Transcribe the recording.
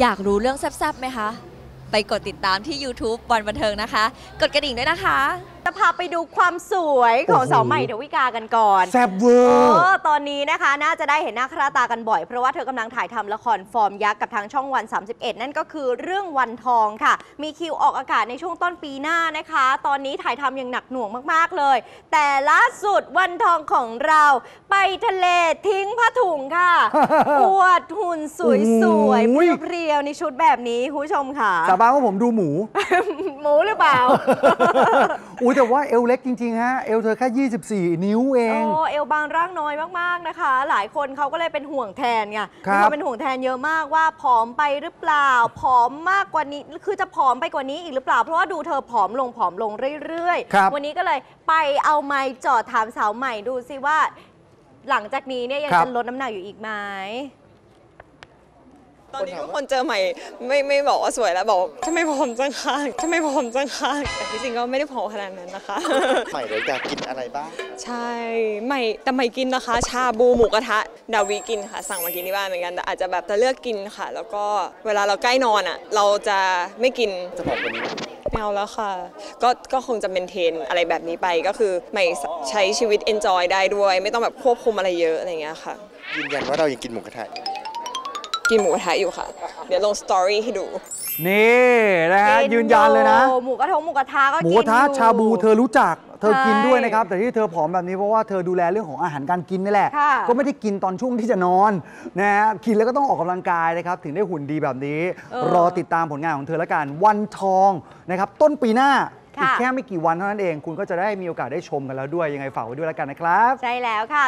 อยากรู้เรื่องแซ่บๆไหมคะ ไปกดติดตามที่ YouTube วันบันเทิงนะคะ กดกระดิ่งด้วยนะคะ จะพาไปดูความสวยของโอ้โหสาวใหม่ดาวิกากันก่อนแซ่บเวอร์เออตอนนี้นะคะ น่าจะได้เห็นหน้าค่าตากันบ่อย เพราะว่าเธอกำลังถ่ายทำละครฟอร์มยักษ์กับทางช่องวัน 31 นั่นก็คือเรื่องวันทองค่ะ มีคิวออกอากาศในช่วงต้นปีหน้านะคะ ตอนนี้ถ่ายทำอย่างหนักหน่วงมากๆเลย แต่ล่าสุดวันทองของเราไปทะเลทิ้งผ้าถุงค่ะอวดหุ่นสวยๆโอ้ยเพรียวๆในชุดแบบนี้คุณผู้ชมค่ะสาบานว่าผมดูหมู หมูหรือเปล่า อุ้ยแต่ว่าเอวเล็กจริงๆฮะเอวเธอแค่ 24 นิ้วเอง โอ้เอวบางร่างน้อยมากๆนะคะ หลายคนเขาก็เลยเป็นห่วงแทนไงครับมีคนเป็นห่วงแทนเยอะมากว่าผอมไปหรือเปล่า ผอมมากกว่านี้ คือจะผอมไปกว่านี้อีกหรือเปล่า เพราะว่าดูเธอผอมลงผอมลงเรื่อยครับๆวันนี้ก็เลยไปเอาไม้จอดถามสาวใหม่ดูสิว่า หลังจากนี้เนี่ยยังครับจะลดน้ำหนักอยู่อีกไหม ตอนนี้ทุกคนเจอใหม่ไม่ไม่บอกว่าสวยแล้วบอกทำไมผอมจังคะทำไมผอมจังคะแต่ที่จริงก็ไม่ได้ผอมขนาดนั้นนะคะ ใหม่เลยอยากกินอะไรบ้าง ใช่ใหม่แต่ใหม่กินนะคะ ชาบูหมูกระทะดาวีกินค่ะ สั่งมากินที่บ้านเหมือนกันแต่อาจจะแบบจะเลือกกินค่ะ แล้วก็เวลาเราใกล้นอนอะเราจะไม่กินจะบอกวันนี้ไม่เอาแล้วค่ะ ก็ก็คงจะเมนเทนอะไรแบบนี้ไปก็คือใหม่ใช้ชีวิต enjoy ได้ด้วย ไม่ต้องแบบควบคุมอะไรเยอะอะไรอย่างเงี้ยค่ะยืนยันว่าเรายังกินหมูกระทะอยู่ กินหมูกระทะอยู่ค่ะ เดี๋ยวลงสตอรี่ให้ดู นี่นะฮะกิยืนยันเลยนะอหมูกระทงหมูกระทะก็หมูกินกระทะอยู่ชาบูเธอรู้จัก เธอใช่กินด้วยนะครับ แต่ที่เธอผอมแบบนี้เพราะว่าเธอดูแลเรื่องของอาหารการกินนี่แหละ ค่ะ ก็ไม่ได้กินตอนช่วงที่จะนอนนะฮะกินแล้วก็ต้องออกกำลังกายนะครับ ถึงได้หุ่นดีแบบนี้ รอติดตามผลงานของเธอแล้วกันวันทองนะครับ ต้นปีหน้าค่ะ อีกแค่ไม่กี่วันเท่านั้นเอง คุณก็จะได้มีโอกาสได้ชมกันแล้วด้วยยังไงฝากไว้ด้วยแล้วกันนะครับ ใช่แล้วค่ะ